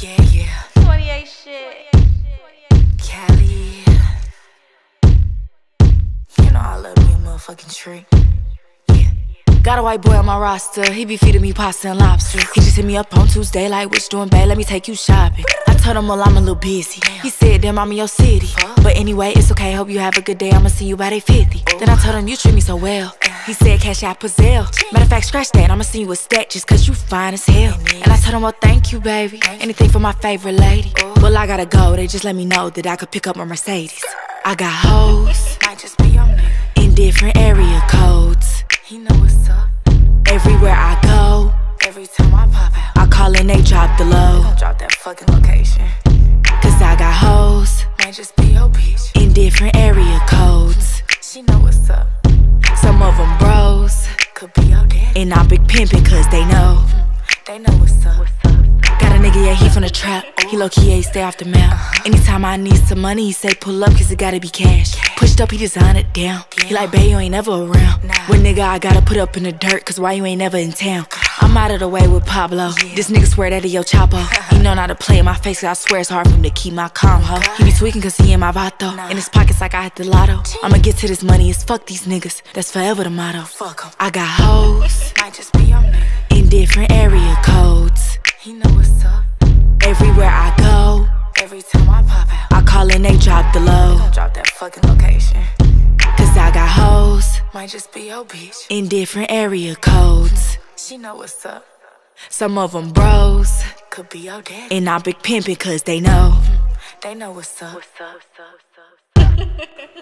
Yeah, yeah. 28 shit. Kali. You know I love me a motherfucking tree. Got a white boy on my roster, he be feeding me pasta and lobster. He just hit me up on Tuesday, like, what you doing, babe? Let me take you shopping. I told him, well, I'm a little busy. He said, damn, I'm in your city. But anyway, it's okay, hope you have a good day. I'ma see you by day 50. Then I told him, you treat me so well. He said, Cash App or Zelle. Matter of fact, scratch that, I'ma see you a stack just cause you fine as hell. And I told him, well, thank you, baby. Anything for my favorite lady. Well, I gotta go, they just let me know that I could pick up my Mercedes. I got hoes. Might just be your. In different area codes. He know what's up. Everywhere I go. Every time I pop out. I call and they drop the low. Don't drop that fucking location. Cause I got hoes. Might just be your bitch. In different area codes. She know what's up. Some of them bros. Could be your daddy. And I big pimpin' cause they know. Mm-hmm. They know what's up. Got a nigga, yeah, he from the trap. He low key, yeah, he stay off the map. Uh-huh. Anytime I need some money, he say pull up, cause it gotta be cash. Pushed up, he design it down. He like, babe, you ain't never around. When nigga, I gotta put up in the dirt, cause why you ain't never in town? I'm out of the way with Pablo. This nigga swear that he El Chapo. He know not to play in my face, cause I swear it's hard for him to keep my calm, ho. He be tweaking cause he in my vato. In his pockets like I had the lotto. I'ma get to this money, it's fuck these niggas. That's forever the motto. Fuck 'em. I got hoes. Might just be your nigga. In different area codes. He know what's up. Everywhere I go. Call and they drop the low. Don't drop that fucking location. Cause I got hoes. Might just be your bitch. In different area codes. She know what's up. Some of them bros. Could be your daddy. And I big pimpin' cause they know. They know what's up. What's up, what's up, what's up.